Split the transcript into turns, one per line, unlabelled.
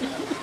Yeah.